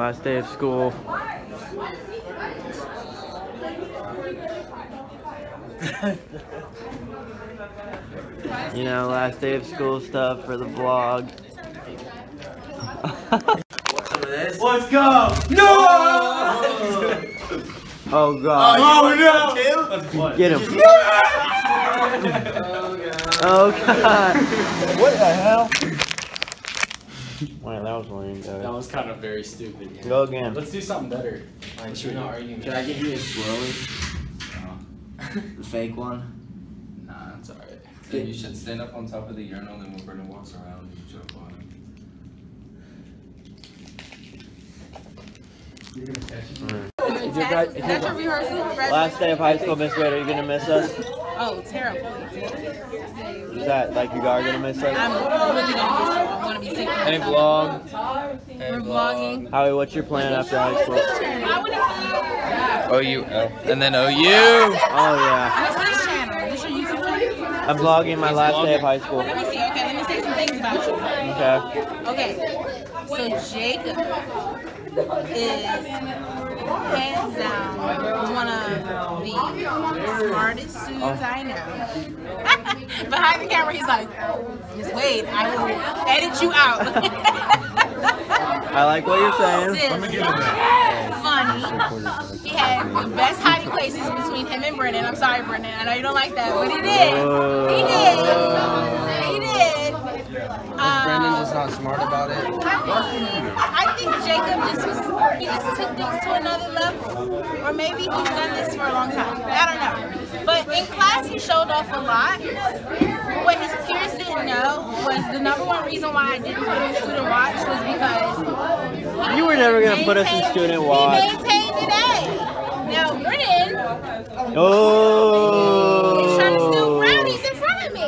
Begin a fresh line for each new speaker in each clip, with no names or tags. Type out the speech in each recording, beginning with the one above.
Last day of school. you know, last day of school stuff for the vlog.
Let's go! No!
Oh god.
Oh no!
Get him. Oh god.
What the hell?
Wow, that was lame,
That was kind of very stupid. yeah.
Go again.
Let's do something better.
Like,
Should we not argue?
Can I give you a swirly? The fake one?
Nah, it's alright.
Then you should stand up on top of the urinal, and then when Brendan walks around, you jump on him.
You're gra- oh, if you're-
That's your rehearsal?
Last day of high school, Miss Wade, are you gonna miss us?
Oh, terrible.
Is that like you are gonna miss
I'm really gonna miss you. I'm gonna be sick.
Any vlog?
We're vlogging.
Howie, what's your plan after high school?
I wanna
OU, and then OU!
Oh yeah,
What's this channel? This your YouTube channel?
I'm vlogging my last day of high school.
Let me see. Okay, let me say some things about you.
Okay.
Okay, so Jacob is hands down one of the smartest students I know. Behind the camera, he's like, Miss Wade, I will edit you out.
I like what you're saying.
Silly, funny. He had the best hiding places between him and Brennan. I'm sorry, Brennan. I know you don't like that, but he did. He did. He did.
Brendan just not smart about it.
I think Jacob just was, he just took things to another level. Or maybe he's done this for a long time. I don't know. But in class, he showed off a lot. What his peers didn't know was the number one reason why I didn't put him in student watch was because
You were never gonna put us in student watch.
He maintained an A. Now, Brennan
Oh.
is trying to steal brownies in front of me.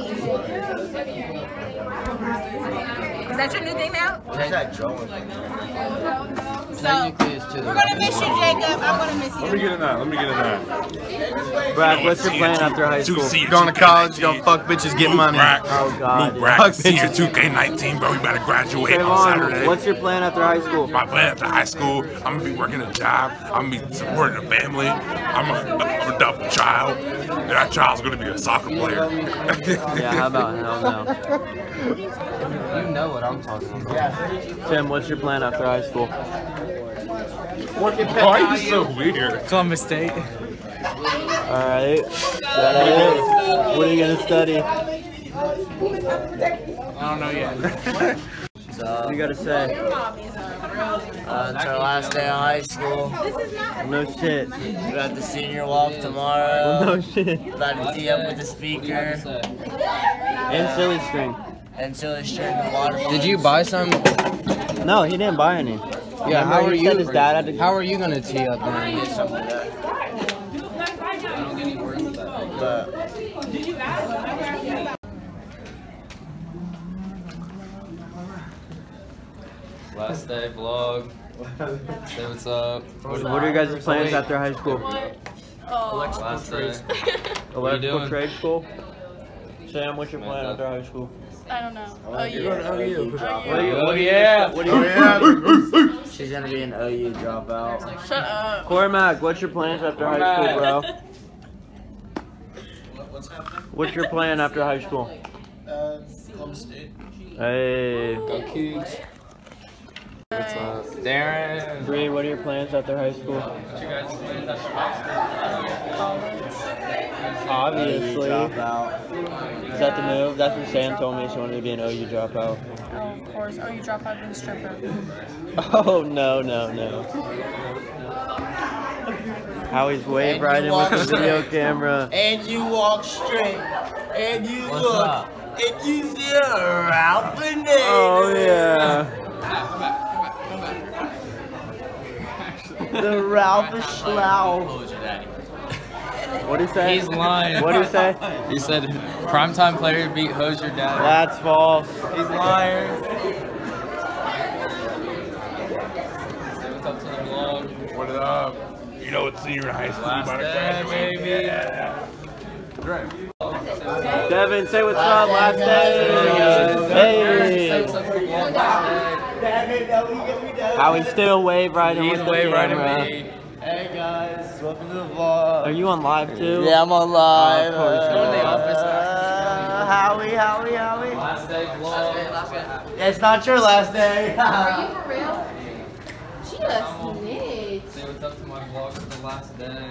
Is that your new thing now?
What's that drawing?
So, we're gonna miss you, Jacob. I'm gonna miss you.
Let me get in that. Let me get in that.
Brad, what's your plan after high school?
Going to college, gonna fuck bitches, get money.
Oh god.
Brack, senior 2K19, bro. We about to graduate on Saturday.
what's your plan after high school?
My plan after high school, I'm gonna be working a job. I'm gonna be supporting a family. I'm a, I'm a double child. And that child's gonna be a soccer player.
Yeah, how about hell no?
You know what I'm talking about.
Tim, what's your plan after high school?
Why are you so weird?
Columbus State.
Alright. What are you gonna study?
I don't know yet.
What do you gotta say?
Uh, it's our last day of high school.
No shit.
We got the senior walk tomorrow.
No shit.
About to tee up with the speaker.
And silly string.
And silly string and water.
Did you buy some?
No, he didn't buy any.
Yeah,
Remember
how are you?
his dad had to-
How are you gonna tee up then?
Get some of that. But
Last day vlog. Say what's up.
What are your guys' plans after high school?
Last day.
Electrical trade school? Sam, what's your plan after high school?
I don't know. Oh,
you're going to OU.
What are you,
Oh
what are you,
yeah.
what are you,
She's gonna be an OU dropout.
Shut up.
Cormac, what's your plans after high school, bro? What's happening? What's your plan after high school?
Uh, Columbus State.
Hey.
Go Cougs. What's up? Darren.
Bree, what are your plans after high school? Obviously.
Dropout.
Is that the move? That's what Sam told me she wanted to be an OU dropout.
Oh, of course. Oh, you drop out in stripper.
Oh, no, no, no. Howie's wave
And you
riding with
walk
the video camera.
And you walk straight. And you
What's
look.
up?
And you see a Ralph Bananas.
Oh, yeah.
The Ralph Schlau.
What'd he say?
He's lying.
What'd he say?
He said primetime player beat Hosier Dad.
That's false.
He's lying. Say what's up to the vlog.
What up? You know it's senior in high school.
Last
you about to
day,
graduate.
baby.
Yeah.
Devin, say what's up, last day. Hey.
Damn it, no, you get me down.
How we still wave right in
He's
with the
way right
camera.
at me.
Hey guys, welcome to the vlog.
Are you on live too?
Yeah, I'm on live.
Oh, of course you
Uh,
are.
the office.
uh, Howie, Howie, Howie.
Last day vlog.
It's not your last day.
Are you for real? She a snitch.
Say what's up to my vlog for the last day.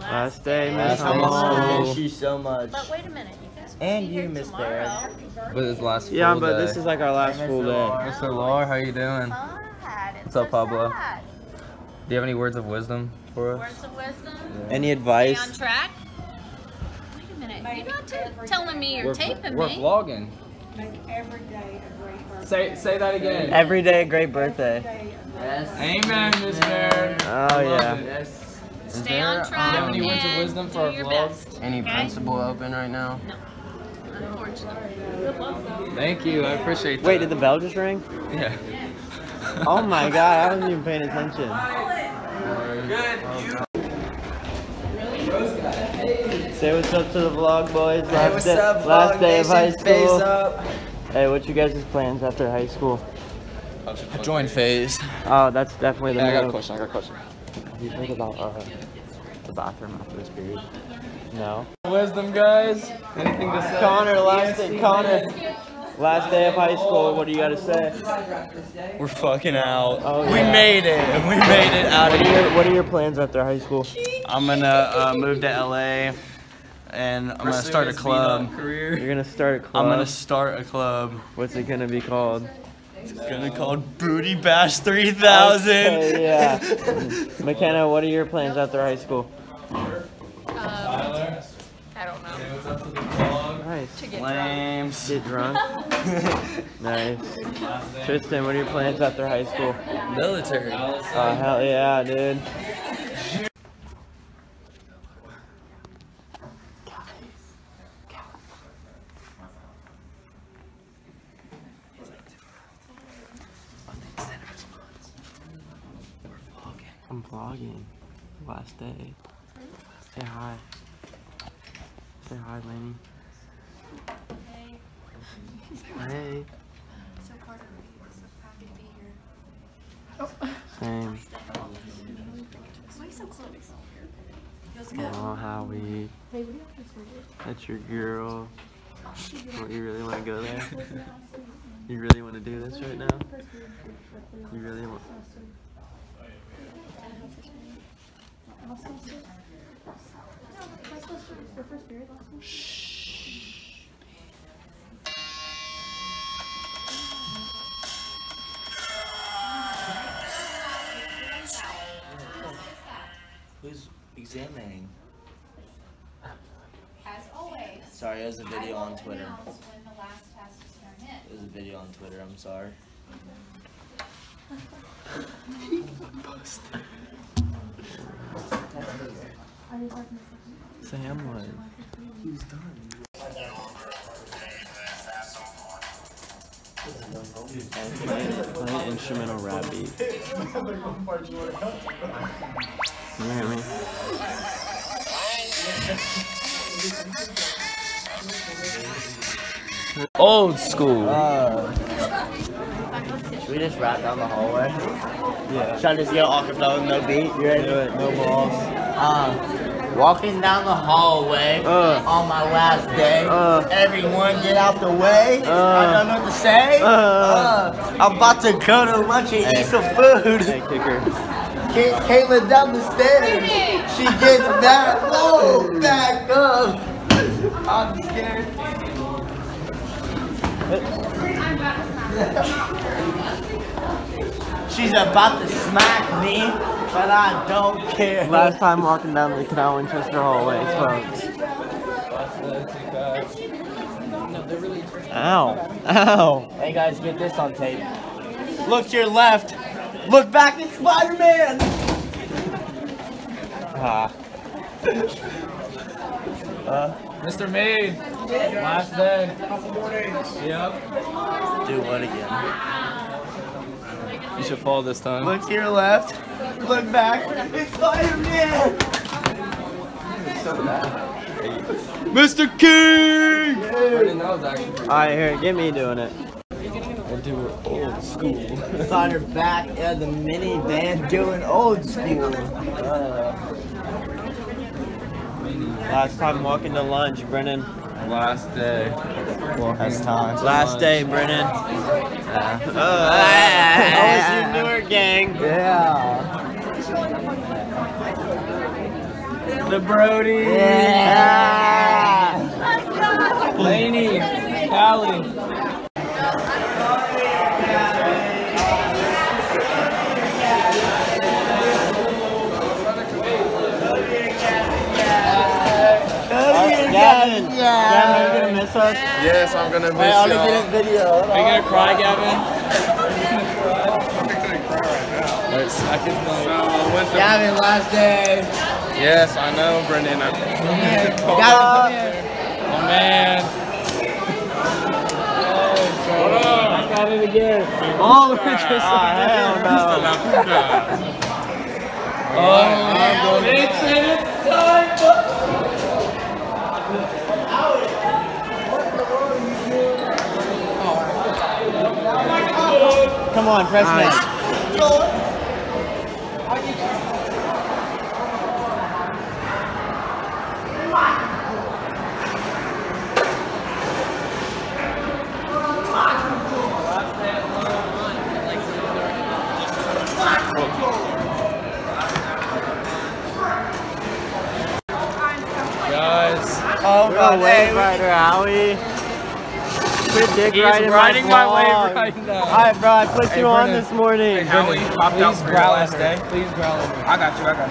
Last day,
That's
Miss
how I
Hamo.
miss you so much.
But wait a minute, you guys
And you,
here
Miss
tomorrow.
But it's last
Yeah, but
day.
this is like our last full day.
Mr. Lore, how you doing?
Sad. It's
What's up,
so
Pablo?
sad.
Do you have any words of wisdom for us?
Words of wisdom.
Any
Stay
advice?
on track. Wait a minute. You're not telling me you're
We're,
taping
we're
me.
vlogging.
Make every day a great birthday.
Say say that again.
Every day, a great birthday.
Day
Amen, Miss Baird.
Oh
I love oh,
yeah.
it.
Stay on track.
do you have any words of wisdom for our
your
vlog?
best.
Any
okay?
principal open right now? No.
Unfortunately.
Thank you, I appreciate that.
Wait, did the bell just ring?
Yeah.
Oh my god, I wasn't even paying attention. Say what's up to the vlog, boys. Last day, last day of high school. Hey, what's your guys' plans after high school?
I Join phase.
Oh, that's definitely the
Yeah, I got a question. I got a question.
What do you think about uh, the bathroom after this period? No.
Wisdom, guys. Anything to say?
Connor, last day, Connor. Last day of high school. What do you got to say?
We're fucking out.
Oh,
we made it. We made it out of
What are
here.
your, what are your plans after high school?
I'm gonna uh, move to LA, and I'm gonna start a club.
You're gonna start a club.
I'm gonna start a club.
What's it gonna be called?
It's gonna be called Booty Bash 3000.
Okay, yeah. McKenna, what are your plans after high school?
I don't know.
What's up to the vlog?
Nice.
To get
Flames.
Get drunk. nice. Tristan, what are your plans after high school?
Military.
Oh hell yeah, dude. I'm vlogging. Last day. Say hi. Say hi, Lainey. Hey. Same. Oh, Howie. That's your girl. What, you really want to go there? You really want to do this right now? You really want?
Who's examining?
As always,
Sorry, it was a video on Twitter.
when the last test is turned in.
It was a video on Twitter. I'm sorry.
Sam was. Play, play an instrumental rap beat. You hear me?
Old school.
Should we just rap down the hallway?
Yeah.
Should I just yell acapella no beat? You ready?
Do it. No balls.
Uh, walking down the hallway
Uh.
on my last day.
Uh.
Everyone get out the way.
Uh.
I don't know what to say.
Uh.
Uh, I'm about to go to lunch and eat some food.
Hey, kicker.
Kay- Kayla down the stairs. She gets back. Oh, back up. I'm scared. She's about to smack me, but I don't care.
Last time walking down the Canal Winchester hallway, folks. Ow. Ow.
Hey guys, get this on tape. Look to your left. Look back at Spider-Man.
Ah.
Mr. Maid. Last day. Yep.
Do what again?
You should fall this time.
Look to your left. Look back. It's Spider-Man.
Mr. King!
I didn't know it was actually.
Alright, here, get me doing it. Do old school.
Got her back in the minivan doing old school.
Uh, Last time walking to lunch, Brennan.
Last day.
Last time.
Last day, Brennan.
Yeah.
Oh, oh, How was your Newark gang?
Yeah.
The Brody.
Yeah.
Laney. Callie.
Gavin, Gavin, you gonna miss us?
Yes, I'm gonna miss
Wait, I want to
y'all.
get a video.
Are you gonna cry, Gavin? Let's smack his nose.
Gavin, last day.
Yes, I know, Brendan. I-
Gavin, come here.
Oh man. I got it again.
Oh, we're just hell no.
Oh, Nixon, it's time.
Come on, freshman.
Guys,
Oh,
We're a
God, hey,
rider, Howie. Quit dick
he's
riding
riding
my
my wave right now.
Alright, bro, I put
Hey,
you on this morning.
Howie, popped out
Please
for
growl
last day.
Please growl at me.
I got you, I got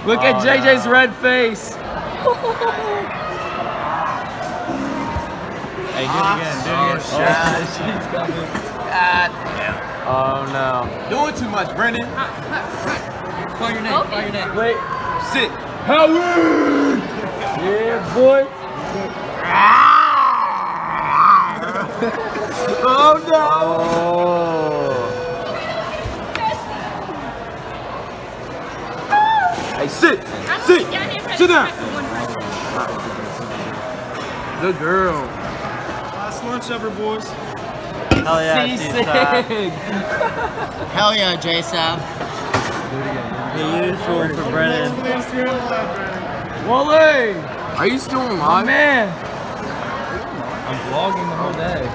you.
Look at
Oh,
JJ's
no.
red face.
Hey, do it again, do it oh, again.
Oh, she's coming.
Oh no.
Doing too much, Brendan.
Call your name. Call your name.
Wait, sit.
Howard. Yeah, boy.
Oh no! Oh.
Hey, sit. Sit. Sit down. Good girl. Last lunch ever, boys.
Hell yeah, T-Sab.
Hell yeah, J-Sab.
The usual for Brennan.
Wale.
Are you still on
My man. I'm vlogging the whole day.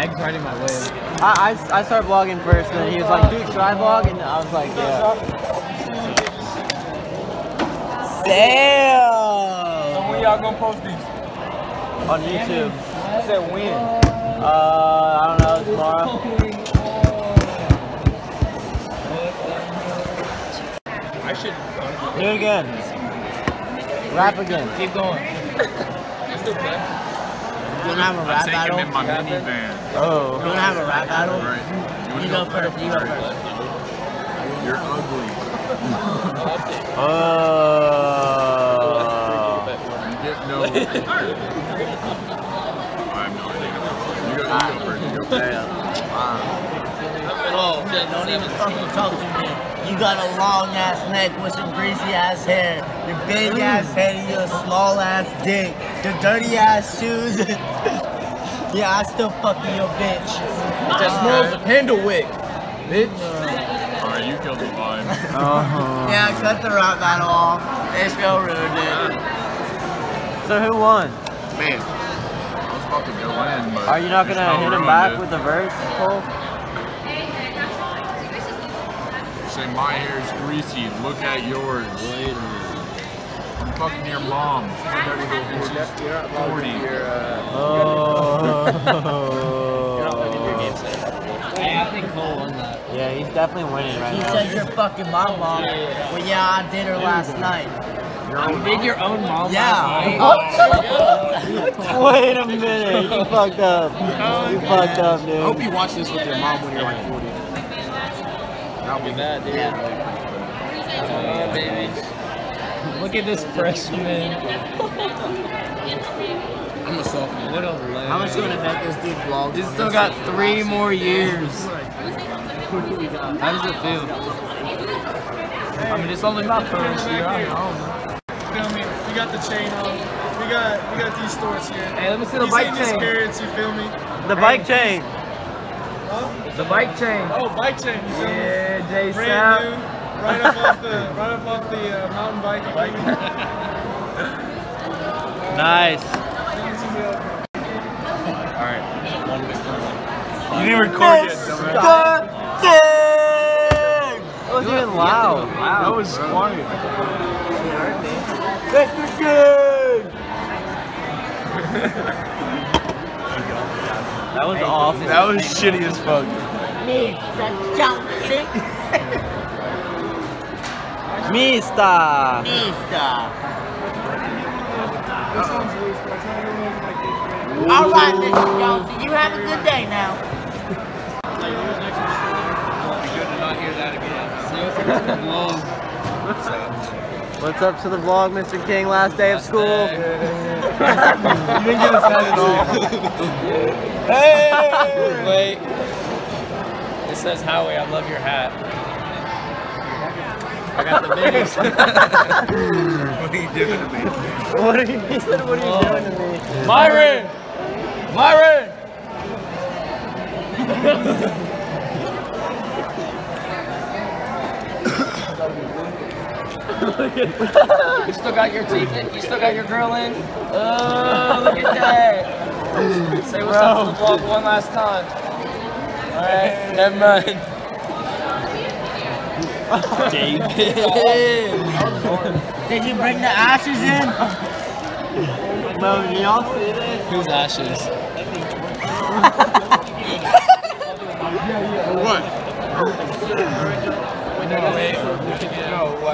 Egg riding my wave.
I, I, I started vlogging first, and then he was like, dude, should I vlog? And I was like, yeah.
Damn.
When y'all gonna post these?
On YouTube.
I said when.
Uh, I don't know, tomorrow.
I should
Do it again. Rap again.
keep going.
You wanna have a rap battle? You
my minivan.
Oh.
wanna have a rap battle?
Right.
You go first. You go first.
You're ugly.
Oh.
You get no. I have no idea. You go, you go first. You go first.
Oh, shit, don't even fucking talk to me. You got a long ass neck with some greasy ass hair. Your big ass head and your small ass dick. Your dirty ass shoes. yeah, I still fucking your bitch.
That smells of handle wick, bitch.
Alright, you killed the vibe.
Uh-huh.
Yeah, cut the rap battle off. It's real rude, dude.
So who won?
Man, I was about to go in, but
Are you not gonna hit him back
it.
with the verse, Cole?
Say my hair's greasy. Look at yours. I'm fucking your mom. My daddy goes 40.
Oh.
Hey, I think Cole won that.
Yeah, he's definitely winning right
He
now.
said you're fucking my mom. Well, yeah, I did her last night.
You did your own mom
Yeah.
Wait a minute, you fucked up. You fucked up, dude.
I hope you watch this with your mom when you're like 40.
That'll be that, dude. Yeah, baby. Look at this freshman.
I'm a sophomore.
What a
How much you gonna make this dude vlog?
He's still got three more years. How does it feel? I mean, it's only my first year. I know.
Feel me? We got the chain on. We got we got these stores here.
Hey, let me see the
These
bike
ain't just
chain.
carrots, you feel me?
The bike chain.
The bike chain.
Oh, bike chain, you feel me?
Yeah, Jay
Brand
Sap.
new, right up off the right up off the uh, mountain bike. you feel me?
Nice.
Alright.
You didn't record yet, dumbass.
That was even loud.
That was quiet.
That was off.
That was shitty as fuck.
Mr. Johnson.
Mista.
Mr. All right, Mr. Johnson, you have a good day now.
What's up to the vlog, Mr. King? Last day of school.
You didn't get us that at all.
Hey! Wait. It says Howie, I love your hat. I got the biggest.
What are you doing to me?
What are you, he said, what are you doing to me?
Myron! Myron! you still got your teeth in? You still got your grill in? Oh, look at that. Say what's up to the vlog one last time. Alright, never mind. David.
Did you bring the ashes in?
No, can y'all see this?
Whose ashes?
What?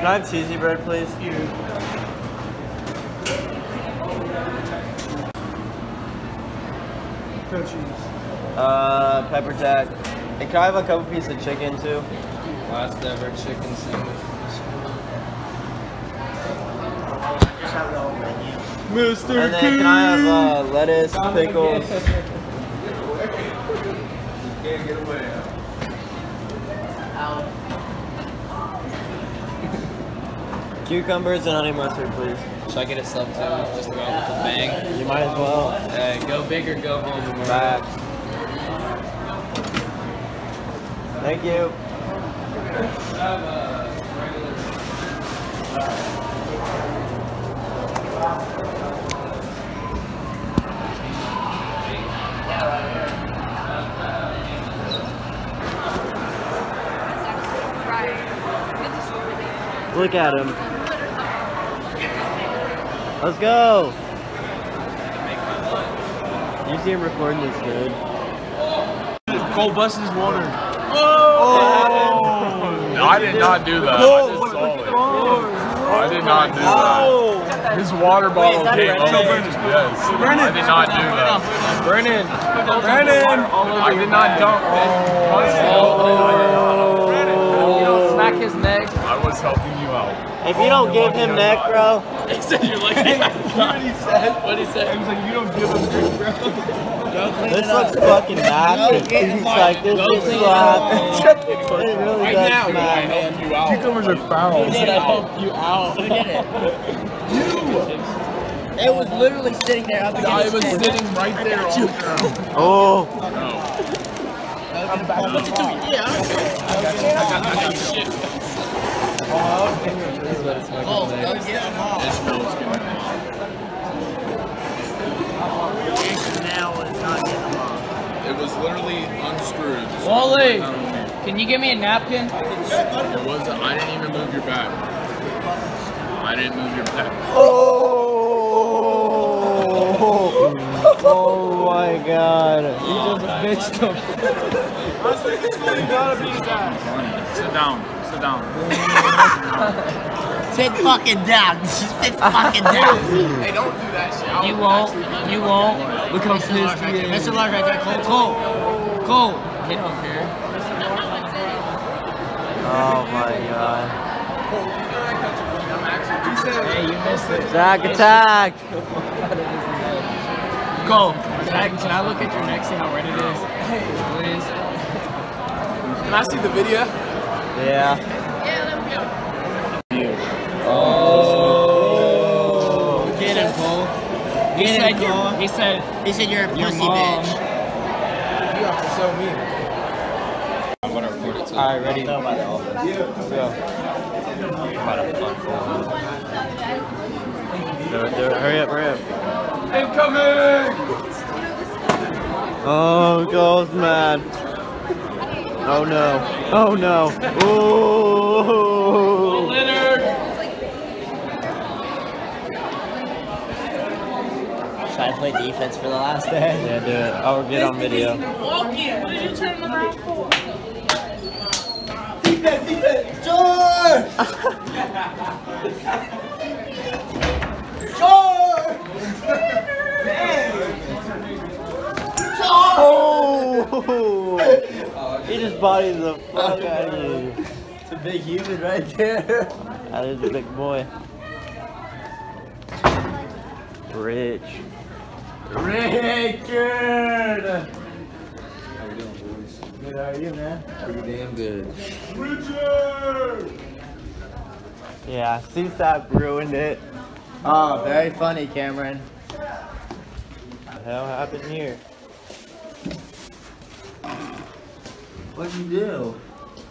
Can I have cheesy bread, please? No Uh, pepper jack. Hey, can I have a couple pieces of chicken too?
Last ever chicken sandwich.
Mr.
And then can I have uh, lettuce, pickles? Cucumbers and honey mustard, please.
Should I get a sub too? Just to go with a bang?
You might as well.
Hey, go big or go home.
Back. Thank you. Look at him. Let's go. You see him recording this, dude.
Cole busted his water.
No, I did not do that. I just saw it. I did not do that. His water bottle
that
came
Brennan?
over. Yes. I did not do that.
Brennan. Brennan.
I did not dump.
Oh.
Smack his neck.
I was helping you out.
If you don't give him neck, bro,
He said you're like. what he said? What he said?
He's like, you don't give him drink, bro.
this looks fucking nasty. It's like this is slap. It really
Right
does
now, I
smack.
helped you out.
Cucumbers are foul.
He said I helped you out.
Who did it? It was literally sitting there up
I
against
was
his
sitting right there on the ground.
Oh,
Oh, go get him off. Now is not getting him off.
It was literally unscrewed.
Wally, can you give me a napkin?
It was. I didn't even move your back. I didn't move your back.
oh, oh my god.
Oh, he just bitched him.
Sit down. Sit down.
Sit fucking down. Sit fucking down.
Hey, don't do that shit. You won't. You won't. Look how pissed
Right
he
there.
is.
Mr. Large right there. Cole. Cole. Cole.
He don't care.
Oh my god.
Hey, you missed it.
Zach, attack!
Go. Can I, can I look at your neck, see how red it is? Please.
Can I see the video?
Yeah.
Oh. Get him, Cole.
He
Get
said,
him,
you're,
Cole.
he said,
He said you're a
your
pussy
mom.
bitch.
You have to show me.
I'm gonna record it too.
Alright, ready?
Know about the offense.
Go. Do it, do it. Hurry up, hurry up.
Incoming!
Oh, goes man. Oh no. Oh no. Ooh.
Leonard!
Try to play defense for the last day.
Yeah, do it. I'll get on video.
Walking. What did you turn them around for?
Defense, defense. George!
Oh! He just bodied the fuck out of you.
It's a big human right there.
That is a big boy. Rich.
Richard! How you doing, boys? Good, how are you, man?
Pretty damn good. Richard!
Yeah, CSAP ruined it.
Oh, very funny, Cameron.
What the hell happened here?
What'd you do?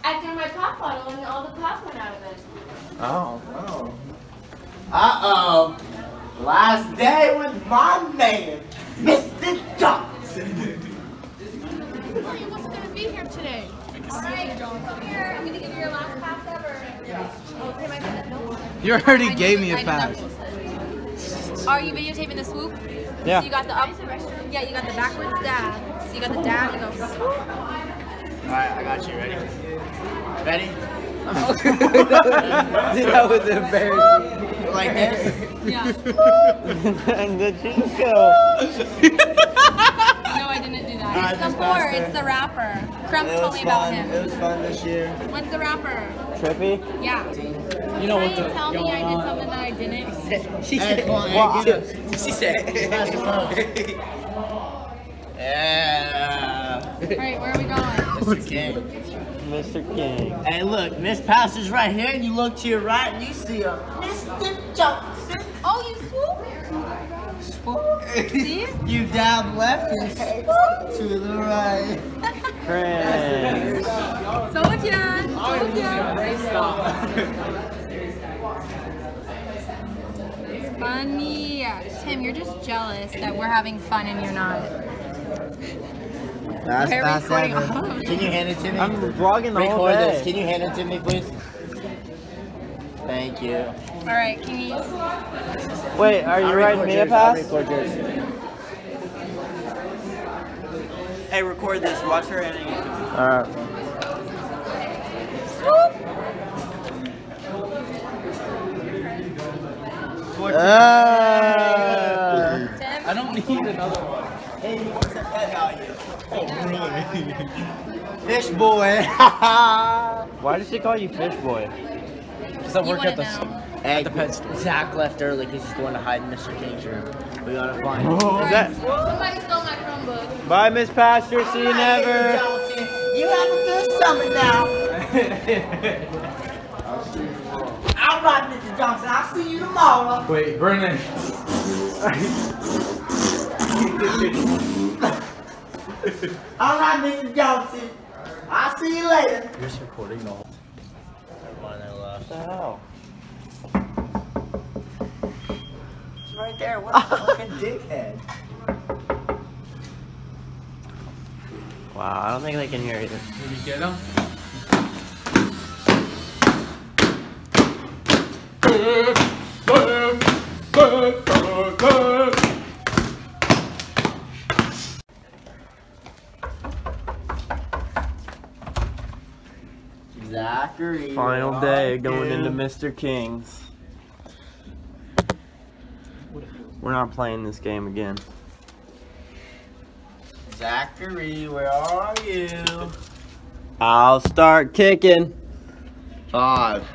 I threw my pop bottle and all the pop went out of it.
Oh, oh. Uh-oh. Last day with my man, Mr. Johnson.
Oh, you wasn't going to be here today. Alright, here. I'm going to give you your last pass ever. Oh, okay, my bad. No.
You already
I
gave me a
I knew that
pass.
Are oh, you videotaping the swoop?
Yeah.
So you got the up, yeah, you got the backwards dab. So you got the dab, you go swoop.
Alright, I got you. Ready? Ready?
that was embarrassing.
Like this?
Yeah.
and the Chico.
No, I didn't do that.
Alright,
It's the four, it's the rapper. Crump told
was
me about
fun. It was fun this year.
What's the rapper?
Trippy?
Yeah.
You know what the.
tell me I did something that I didn't.
She said,
Well,
she said, yeah.
Alright, where are we going?
Mr. King.
Mr. King.
Hey, look, Miss Pastor's right here, and you look to your right, and you see a Mr. Johnson.
Oh, you swoop? Swoop. See?
You down left and swoop to the right.
Cringe.
Told ya. Told ya. It's funny. Tim, you're just jealous that we're having fun and you're not.
That's
We're
fast ever.
all of it.
Can you hand it to me?
I'm vlogging the whole
Record this.
day.
Can you hand it to me, please? Thank you.
Alright, can you?
Wait, are you
I'll
writing me a pass?
record yours.
Hey, record this. Watch her ending it. Alright. Uh,
Tim?
I don't need another one.
Hey, what's the Pet Valu? Oh, Fish boy.
why did she call you Fish Boy?
Because I work at the.
know.
Hey,
the pet store.
Zach left early because he's going to hide in Mr. King's room. We gotta find oh, him.
Oh, that,
Somebody stole my Chromebook.
bye, Miss Pastor. See you never.
You have a good summer now. All right, Mr. Johnson. I'll see you tomorrow.
Wait, Brennan.
All right, Mr. Johnson. I'll see you later.
You're just recording the whole.
Everyone there left.
What the hell?
It's right there. What a fucking dickhead.
Wow, I don't think they can hear either.
Did you get him?
Final day going into Mr. King's. We're not playing this game again.
Zachary, where are you?
I'll start kicking.
Five,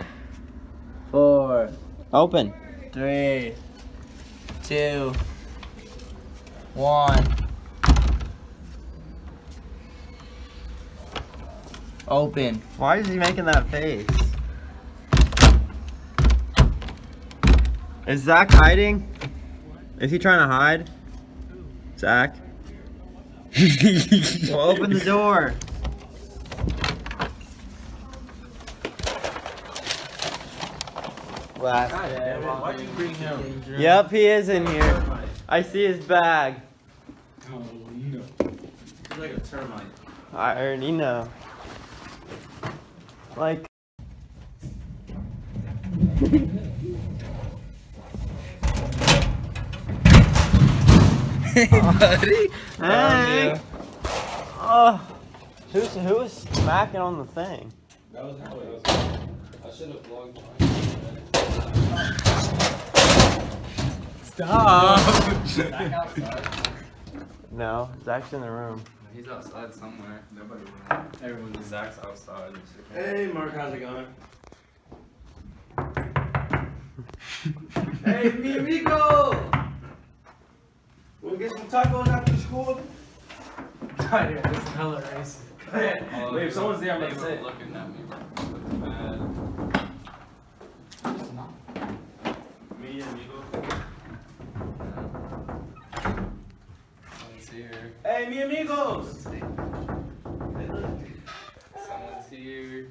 four,
open,
three, two, one. Open.
Why is he making that face? Is Zach hiding? Is he trying to hide? Zach? well, open the door.
Last.
Why'd you bring him?
Yep, he is in here. I see his bag.
Oh, no. He's like a termite.
I already know. Like.
Hey, buddy.
Hey. Oh, oh. Who's who's smacking on the thing?
That was how it was. I should have vlogged
Stop.
Back outside.
No, Zach's in the room.
He's outside somewhere. Nobody will. Everyone, Zach's outside.
Hey, Mark, how's it going? hey, mi amigo! Wanna get some tacos after school? I know, it's hella racist. Oh, Wait, if someone's there, I'm gonna say it.
looking at me, bro. Looking bad.
Me amigo.
Here.
Hey, mi amigos!
Someone's here.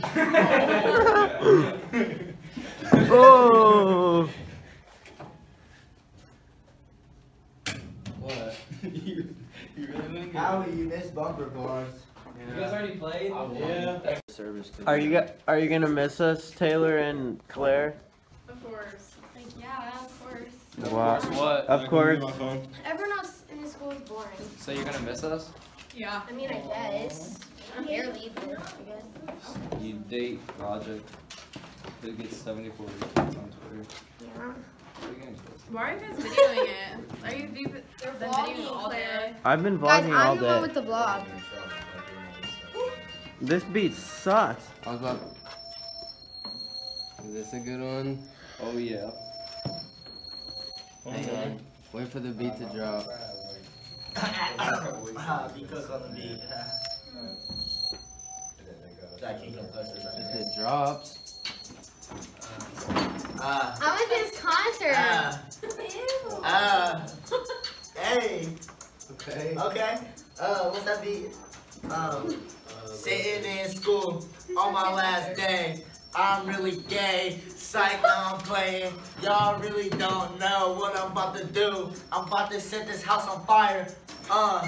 Oh.
What? you, you really didn't
Howie, you missed bumper bars.
You guys already played?
Yeah.
Service
Are you go- are you gonna miss us, Taylor and Claire?
Of course. Like, yeah, of course.
Wow.
What?
Of course.
Everyone else in this school is boring.
So you're gonna miss us?
Yeah. I mean, I guess. I'm barely, but I guess.
You date Logic. Who gets 74 retweets on Twitter?
Yeah.
What are you getting close?
Why are you guys videoing it? Are you been videoing all day?
I've been
Guys,
vlogging all
I'm the one with the vlog.
This beat sucks.
I was about. Is this a good one?
Oh yeah.
Hang on. Wait for the beat to drop.
Ah, because on the beat. Zach, you can push this right
If it drops.
Ah.
I was at his concert.
Ah.
Ew.
Ah. Hey.
Okay.
Okay. Uh, what's that beat? Um, sitting in school on my last day. I'm really gay. Psych, now I'm playing. Y'all really don't know what I'm about to do. I'm about to set this house on fire. Uh,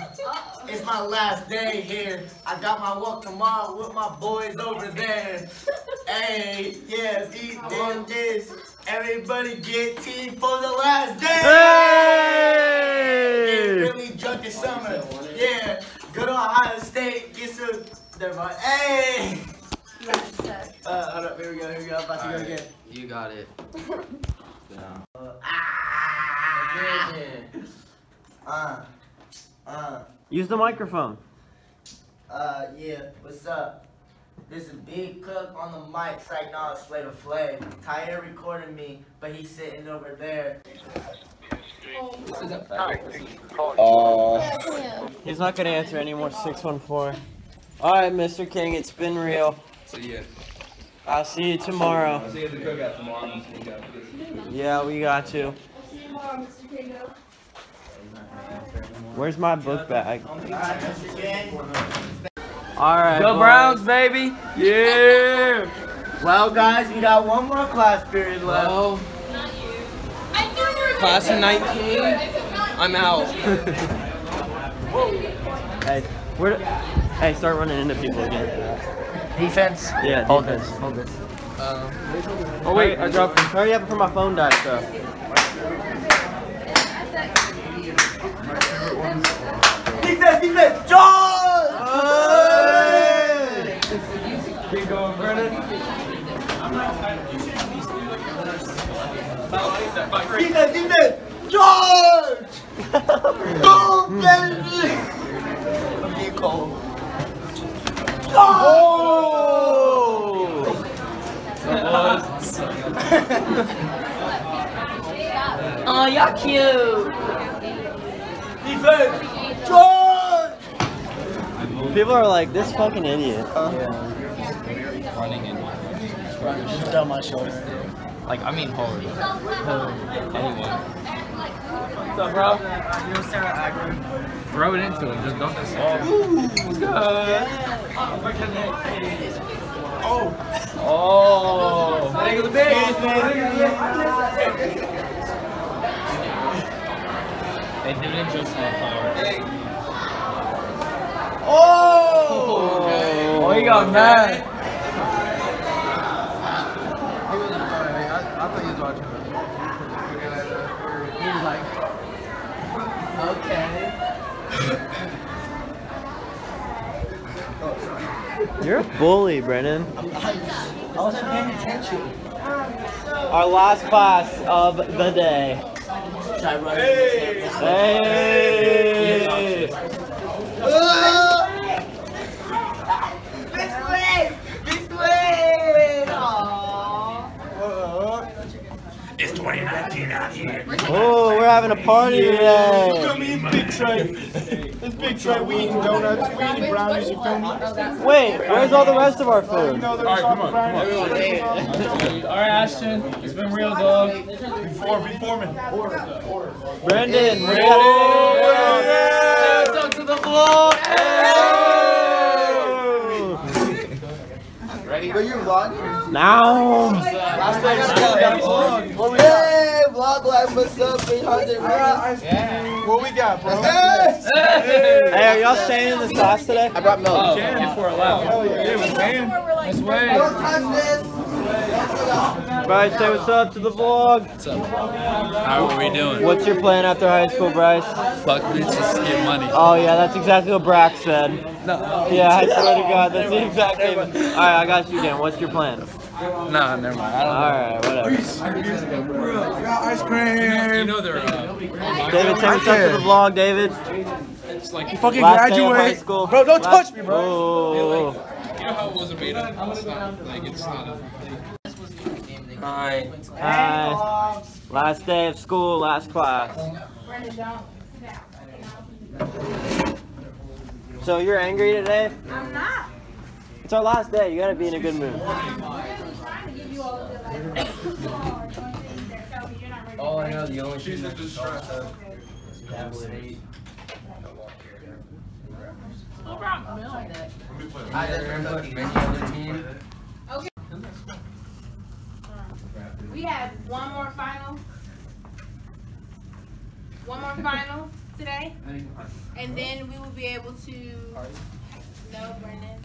it's my last day here. I got my walk tomorrow with my boys over there. Hey, yes, eat them this. Everybody get tea for the last day. Get really drunk this summer. Yeah, go to Ohio State, get some. Never mind. Hey. Uh, hold up, here we go, here we go. I'm about to go again.
You got it.
Uh, uh,
Use the microphone.
uh, yeah, what's up? This is Big Cook on the mic right now, it's Flavor Flav. Tyre recording me, but he's sitting over there.
Uh, he's not gonna answer anymore. Six one four. All right, Mr. King, it's been real.
See ya.
I'll see you tomorrow.
I'll see you at the cookout tomorrow. I'm gonna sneak out.
Yeah, we got you. Where's my book bag? All right.
Go
boys.
Browns, baby! Yeah!
Well, guys, we got one more class period left.
Well, class of 19. I'm out.
Hey, where? Hey, start running into people again.
Defense?
Yeah,
Hold
defense.
this. Hold this.
Oh, wait. I dropped it. Hurry up before my phone dies, though.
Defense! Defense! John! Hey!
Keep going, Brennan. I'm not tired. You should do.
Defense! Defense! George! Baby! I'm cold. George!
Oh, y'all cute.
Defense! George!
People are like, this fucking idiot. Uh-huh.
Running in.
Just down my shoulder.
Like, I mean, hard. Anyone.
What's up, bro?
Throw it into him. Just don't just.
What's good? Oh. Oh. Leg of the big.
They didn't just have power.
Oh. Oh, he got mad.
He
You're a bully, Brennan.
I wasn't paying attention.
Our last class of the day.
Should I
Hey!
This way! This way!
It's 2019 out here.
Oh, we're having a party today.
big tray. This big tray, we eating donuts, we eating brownies, you feel me?
Wait, where's all the rest of our food?
Alright, come on, come on.
All right, Ashton. It's been real, dog.
Before, before me.
Brendan, we're
Yeah, Talk to the floor.
Ready? Are you vlogging?
Now.
Last time I got vlog. What we got? Hey, life, what's up? 300
Yeah. What we got, bro?
Hey!
Hey, are y'all staying in this class today?
I brought milk.
Oh, before allowed.
Hell yeah, we can.
This way.
Don't touch this!
Bryce, say what's up to the vlog. What's up?
How are we doing?
What's your plan after high school, Bryce?
Fuck bitches, get money.
Oh yeah, that's exactly what Brack said.
No.
Yeah, I swear to God, that's the exact same. All right, I got you again. What's your plan?
Nah, never mind. I don't
All right, whatever.
Ice cream.
You know they're. Uh,
David, say what's up to the vlog, David.
it's like
You fucking
Last day of high
graduate.
school.
Bro, don't
Last-
touch me, bro.
Oh.
You know how it wasn't made up? It's not like it's not a.
Hi.
Hi. Last day of school, last class. So you're angry today?
I'm not.
It's our last day. You gotta be in a good mood.
Oh, I know the only
She's
thing
a distracted.
I just remember many other team. Okay.
We have one more final. One more final today. And then we will be able to. No, Brendan.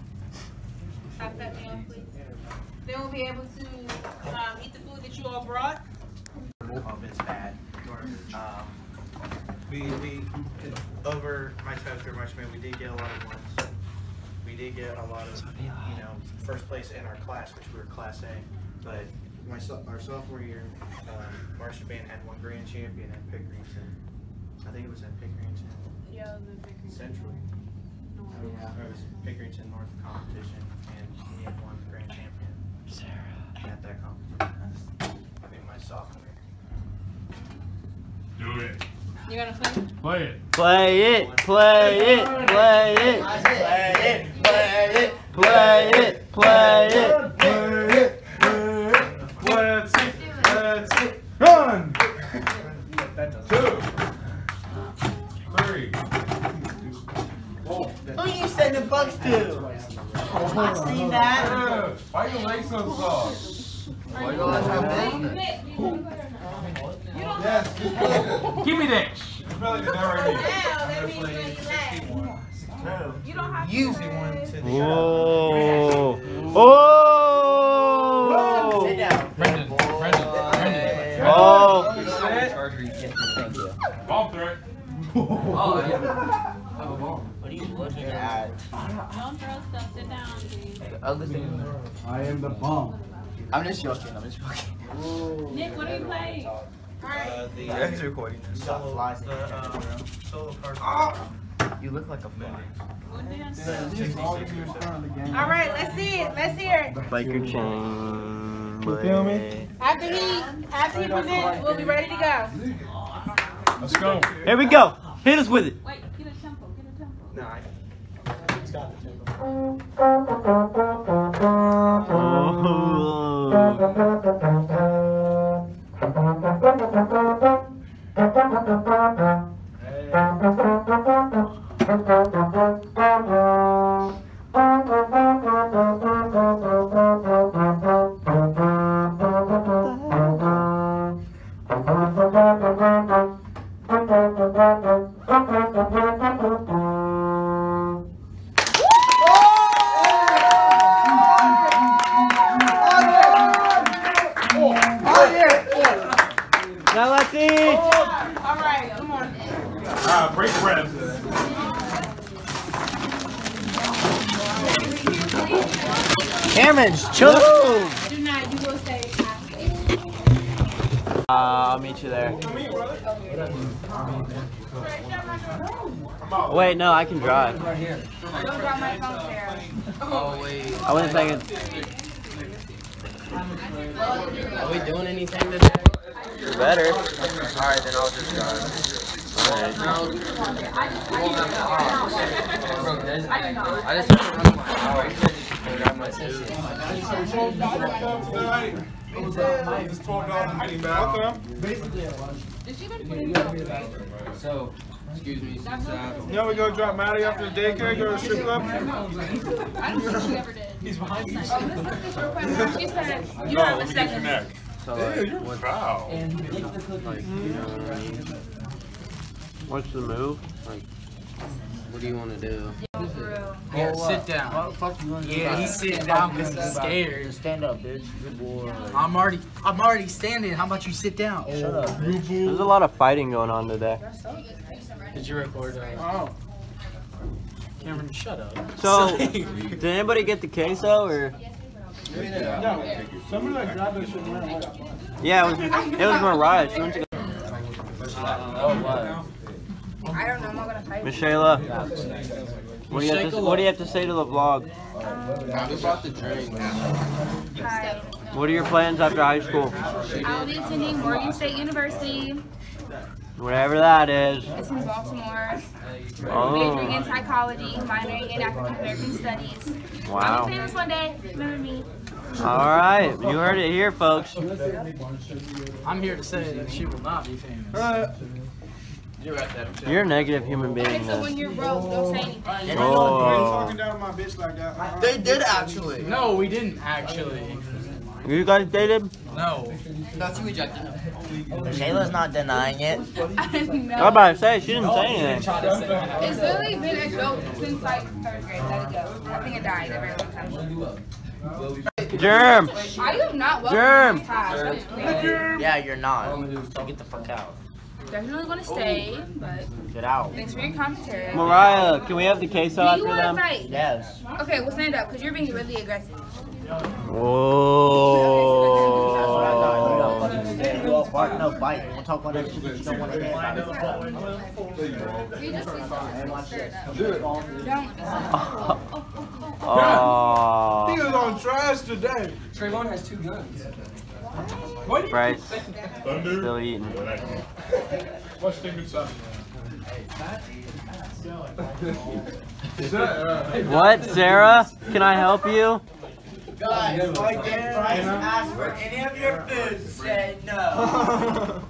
Stop that me please. Then we'll be able to um, eat the food that you all brought.
Um, it's bad. Um, we, we, over my time through Marchman, we did get a lot of ones. We did get a lot of, you know, first place in our class, which we were Class A. But my, so- our sophomore year, um, marching band had one grand champion at Pickerington. I think it was at Pickerington
Yeah, the big
Central.
Yeah.
It was Pickerington North competition, and he had one grand champion. At that competition. I think my sophomore.
Do it.
You gonna play?
Play it.
Play it, play it, play it,
Play it, play it,
play it, play it.
Play it, play it. Let's, let's run.
Two. Three.
Who you sending bucks to? I see that.
Yeah. Why you leg so soft?
Why you always have this?
Yes. Give me that. You smell like the guy right here.
Now, that means when you laugh. You don't have to.
Use one to the
Whoa. Oh.
Sit down.
Brendan, Brendan, Brendan.
Oh. oh.
Charger, you can't thank you.
Bomb threat.
Oh, yeah. Have a bomb.
What are you looking at?
Don't throw stuff. Sit down, please.
The ugly thing in there.
I am the bomb.
I'm just joking. I'm just joking.
Nick, what are you playing?
Uh, the
Yeah, he's recording this.
Solo, the, um, solo card.
You look like a fly.
All right, let's see it. Let's hear it.
Biker chain. You
feel me?
After he after he presents, we'll be ready to go.
Let's go.
Here we go. Hit us with it.
Wait, get a tempo, get a tempo.
No, I,
It's got the tempo.
It's twelve dollars a penny back.
Did she even put in the
So, excuse me, since uh,
we go drop Maddie off to the daycare, go to the strip club.
I don't think she ever did. He's behind you.
Oh, let's look this. She said you
No,
have a
me get your
second.
neck.
so
Yeah,
like,
you're
what's,
foul.
like, you know what I mean?
What's the move?
Like, what do you want to do?
Yeah, sit down. Yeah, he's sitting down because he's scared.
Stand up, bitch. Good boy.
I'm already, I'm already standing. How about you sit down?
Shut up, bitch.
There's a lot of fighting going on today.
Did you record? Uh, oh. Cameron, shut up.
So, did anybody get the queso or?
No, somebody like grab that shit and.
Yeah, it was. It was Mariah. She went to go.
I don't know. I'm not gonna fight.
Michaela, what do you have to What do you have to say to the vlog?
Talk about the drink.
Hi.
What are your plans after high school?
I'll be attending Morgan State University.
Whatever that is.
It's in Baltimore. Oh. Majoring
Oh,
in psychology, minoring in African American studies.
Wow.
I'll be famous one day. Remember me.
All right, you heard it here, folks.
I'm here to say that she will not be famous.
You're right there.
You're a negative human being.
Okay, so when
Then.
you're broke, don't say anything. Oh.
You ain't
Oh,
talking down my bitch like that.
They did actually. No, we didn't actually.
you guys dated?
No.
That's you rejected him.
Shayla's not denying it.
I didn't
I was about to say she didn't say anything.
It's literally been a joke since like third grade. Let it go. I think it died a very long time.
Germ.
I am not welcome
Germ.
to my class. That's.
Yeah, you're not. Get the fuck out.
Definitely gonna oh, stay, but
Get out.
thanks for your commentary.
Mariah, can we have the queso
Do you
after
want to
them?
fight?
Yes.
Okay, well stand up because you're being really aggressive.
Whoa.
Well, bark no bite. We'll talk about that shit that you don't want to hear about.
You just need to stir it. Don't.
Oh.
He was on trash today.
Trayvon has two guns.
Bryce, still eating.
What's the good stuff?
What, Sarah? Can I help you?
Guys, like Dan Rice asked for any of your food, said no.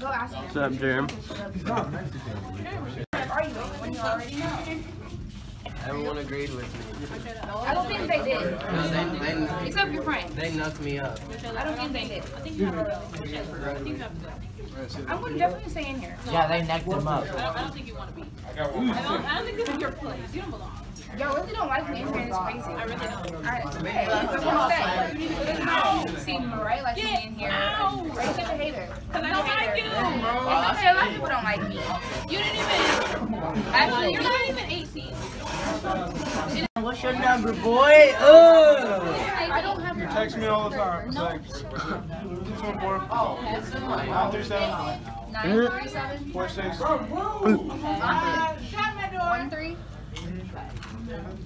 Go ask him.
What's up, Germ?
Are you when you already know?
Everyone agreed with me.
I don't think they did.
No, they, they,
Except your friend.
they knocked me up.
I don't think they did. I think you have a I think you have I would definitely stay in here.
Yeah, they necked him up.
I don't, I don't think you want to be. I don't, I don't think this is your place. You don't belong.
Y'all really don't like me in here. It's crazy.
I really don't.
Alright, okay. I want to stay. See, Mariah likes me in here. Ray's such a hater.
Because I don't like you.
It's okay. A lot of people don't like me.
You didn't even. Actually, you're not even 18.
What's your number, boy? Oh.
I don't have
You text me all the time. It's like, six one four, oh, nine three seven,
Nine three seven.
four six.
One three.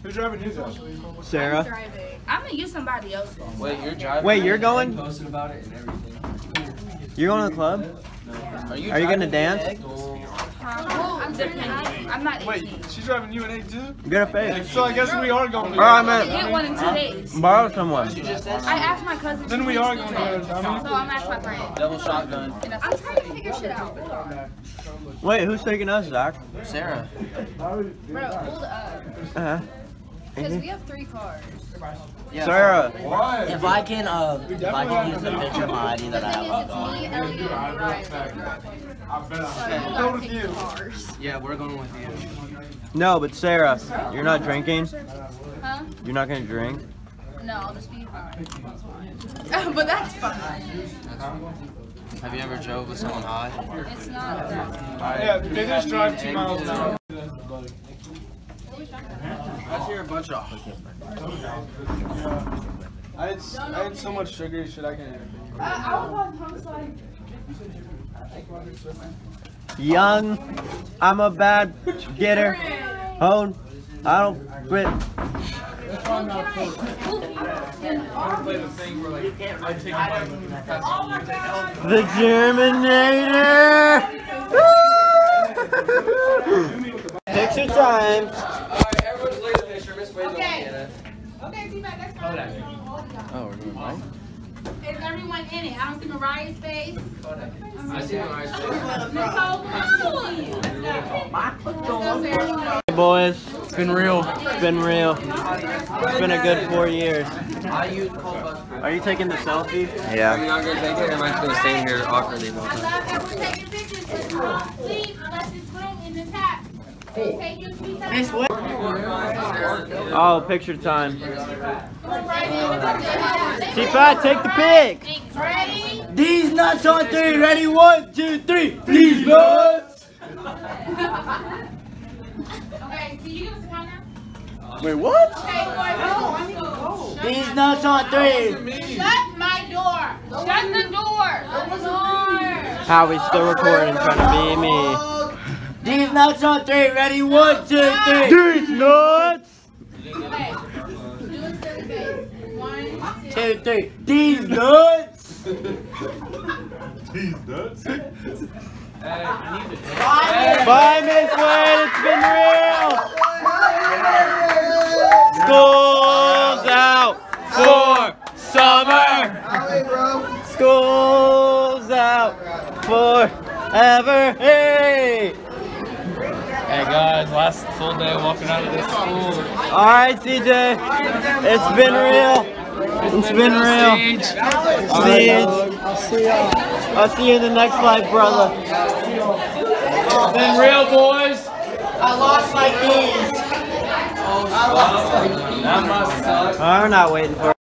Who's driving his house?
Sarah.
Driving. I'm gonna use somebody else's.
Wait, you're driving?
Wait, you're going?
Posted about it and everything.
You're going to the club?
Are you?
Are you gonna dance?
Meg?
I'm. I'm not 18.
Wait, she's driving you an eight too?
Get a face.
So I guess we are going to.
Alright, man.
get one in two days.
Borrow someone.
I asked my cousin.
Then we are going to go, dummy.
So I'm asking my friend.
Double shotgun.
I'm trying to figure shit out. Hold on.
Wait, who's taking us, Zach?
Sarah.
Bro, hold up.
Uh-huh.
Because we have three cars.
Yeah, Sarah.
If I can, uh, if I can use the picture of my ID that I
The thing is,
have,
it's me. Elliot, and Ryan that are driving. So we gotta pick the cars.
Yeah, we're going with you.
No, but Sarah, you're not drinking?
Huh?
You're not gonna drink?
No, I'll just be fine. That's fine. but that's fine.
Have you ever drove with someone high?
It's not that.
Yeah, they just drive two miles an hour.
I hear a bunch of.
I had, I had so much sugary shit I can't even think.
I was on homicide.
Young, I'm a bad getter. Hold, I don't quit. The Germinator! Picture time.
Alright, everyone's later picture. Miss Wade's
Okay. Okay, T-Mac, that's fine.
Oh, we're doing right?
Is everyone in it? I don't see Mariah's face.
I see Mariah's face.
Nicole, come on. Let's go,
Hey boys, it's been real. It's been real. It's been a good four years.
I use cold bus.
Are you taking the selfie? Yeah.
I'm not gonna take it? Or am I just gonna stand here awkwardly the
I love that we're taking pictures. Let's not leave unless it's room in the tap. Take your sweet time.
Oh, picture time. T-Pat, take the pic.
Ready?
These nuts on three. Ready? One, two, three. These nuts.
Okay, can you give us a count now?
Wait, what?
Okay, boys, go.
These nuts on three.
Shut my door. Shut the door.
How we still recording, trying to be me.
These nuts on three. Ready? One, two, three.
These nuts.
Okay. Do a silly face. One, two.
Two, three. These nuts.
These nuts.
Bye, Miss Wade. It's been real. School's out for summer. School's out forever. Hey.
Hey guys, last full day walking out of this school.
All right, CJ. It's been real. It's been real. Siege. I'll see you in the next life, brother.
It's been real, boys.
I lost my keys. I lost my keys.
That must suck.
I'm not waiting for